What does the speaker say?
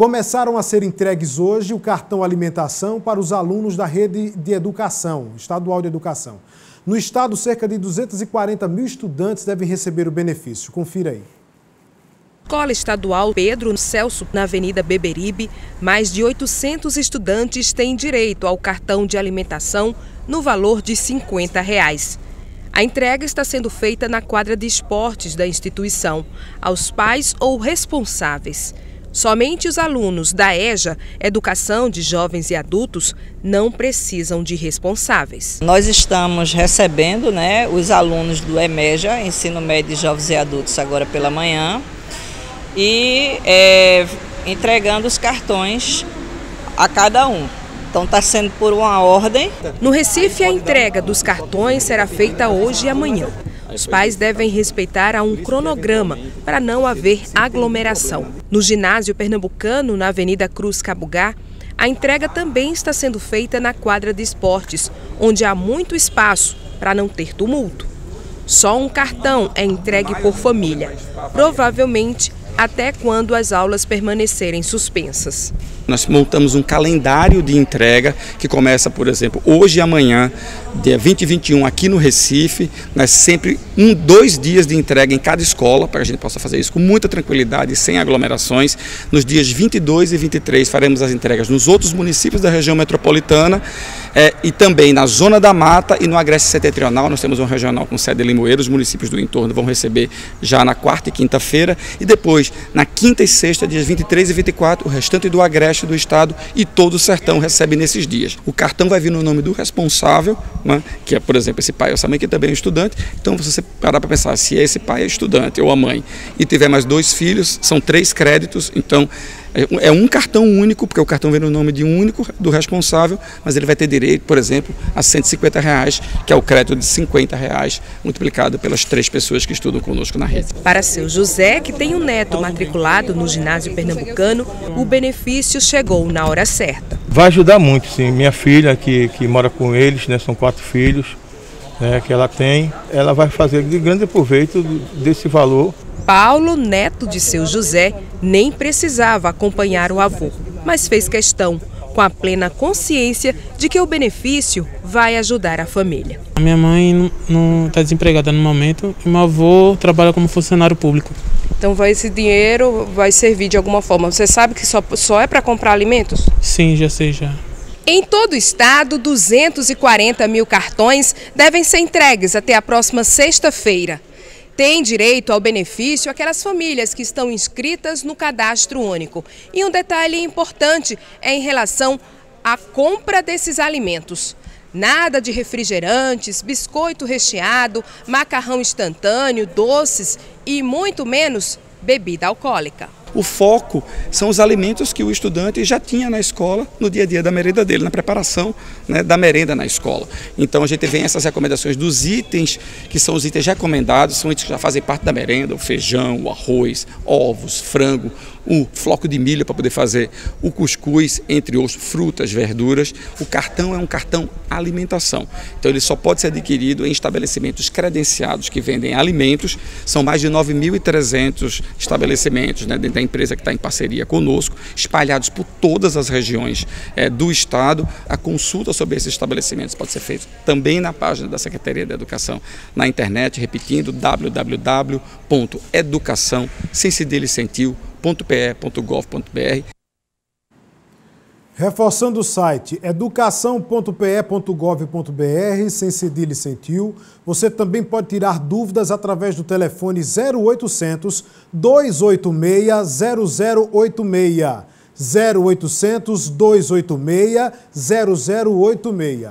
Começaram a ser entregues hoje o cartão alimentação para os alunos da rede de educação, estadual de educação. No estado, cerca de 240 mil estudantes devem receber o benefício. Confira aí. Escola Estadual Pedro Celso, na Avenida Beberibe, mais de 800 estudantes têm direito ao cartão de alimentação no valor de 50 reais. A entrega está sendo feita na quadra de esportes da instituição, aos pais ou responsáveis. Somente os alunos da EJA, Educação de Jovens e Adultos, não precisam de responsáveis. Nós estamos recebendo né, os alunos do EMEJA, Ensino Médio de Jovens e Adultos, agora pela manhã, e é, entregando os cartões a cada um. Então está sendo por uma ordem. No Recife, a entrega dos cartões será feita hoje e amanhã. Os pais devem respeitar a um cronograma para não haver aglomeração. No ginásio pernambucano, na Avenida Cruz Cabugá, a entrega também está sendo feita na quadra de esportes, onde há muito espaço para não ter tumulto. Só um cartão é entregue por família. Provavelmente até quando as aulas permanecerem suspensas. Nós montamos um calendário de entrega que começa, por exemplo, hoje e amanhã, dia 20 e 21, aqui no Recife. Nós sempre um, dois dias de entrega em cada escola, para que a gente possa fazer isso com muita tranquilidade, sem aglomerações. Nos dias 22 e 23 faremos as entregas nos outros municípios da região metropolitana é, e também na Zona da Mata e no Agreste Setentrional. Nós temos um regional com sede em Limoeiro, os municípios do entorno vão receber já na quarta e quinta-feira. E depois, na quinta e sexta, dias 23 e 24, o restante do Agreste do Estado e todo o Sertão recebe nesses dias. O cartão vai vir no nome do responsável, né, que é, por exemplo, esse pai ou essa mãe, que também é estudante. Então, você parar para pensar, se esse pai é estudante ou a mãe e tiver mais dois filhos, são três créditos, então é, é um cartão único, porque o cartão vem no nome de um único do responsável, mas ele vai ter direito, por exemplo, a 150 reais, que é o crédito de 50 reais, multiplicado pelas três pessoas que estudam conosco na rede. Para seu José, que tem um neto matriculado no ginásio pernambucano, o benefício chegou na hora certa. Vai ajudar muito, sim. Minha filha, que, que mora com eles, né, são quatro filhos, né, que ela tem, ela vai fazer de grande proveito desse valor Paulo, neto de seu José, nem precisava acompanhar o avô, mas fez questão, com a plena consciência de que o benefício vai ajudar a família. A minha mãe não está desempregada no momento e meu avô trabalha como funcionário público. Então vai, esse dinheiro vai servir de alguma forma. Você sabe que só, só é para comprar alimentos? Sim, já sei já. Em todo o estado, 240 mil cartões devem ser entregues até a próxima sexta-feira. Tem direito ao benefício aquelas famílias que estão inscritas no cadastro único. E um detalhe importante é em relação à compra desses alimentos. Nada de refrigerantes, biscoito recheado, macarrão instantâneo, doces e muito menos bebida alcoólica. O foco são os alimentos que o estudante já tinha na escola, no dia a dia da merenda dele, na preparação né, da merenda na escola. Então a gente vem essas recomendações dos itens que são os itens recomendados, são itens que já fazem parte da merenda, o feijão, o arroz, ovos, frango, o floco de milho para poder fazer o cuscuz, entre outros, frutas, verduras. O cartão é um cartão alimentação. Então ele só pode ser adquirido em estabelecimentos credenciados que vendem alimentos. São mais de 9.300 estabelecimentos né, dentro empresa que está em parceria conosco, espalhados por todas as regiões é, do Estado. A consulta sobre esses estabelecimentos pode ser feita também na página da Secretaria da Educação na internet, repetindo www.educação, sem. Reforçando o site educação.pe.gov.br, sem cedilha e sem tio. Você também pode tirar dúvidas através do telefone 0800 286 0086. 0800 286 0086.